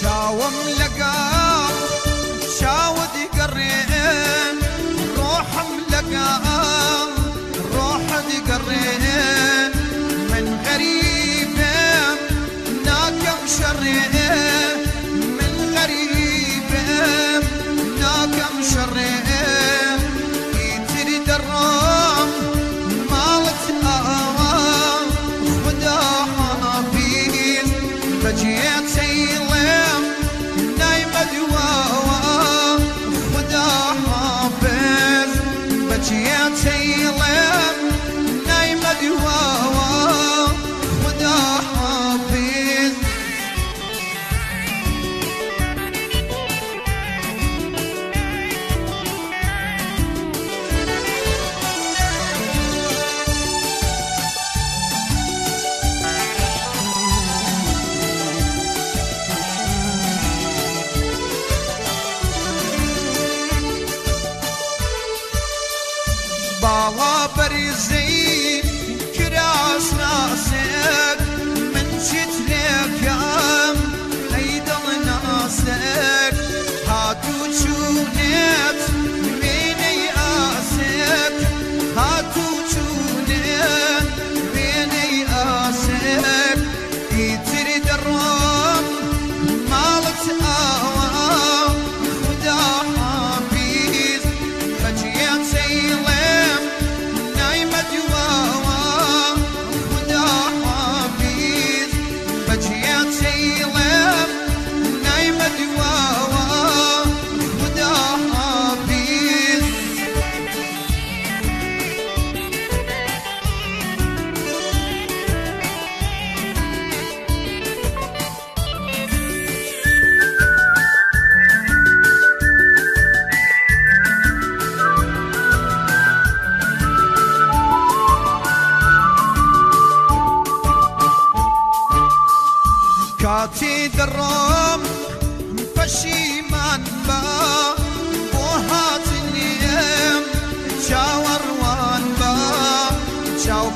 شاوم لگا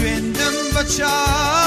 Sünden bacak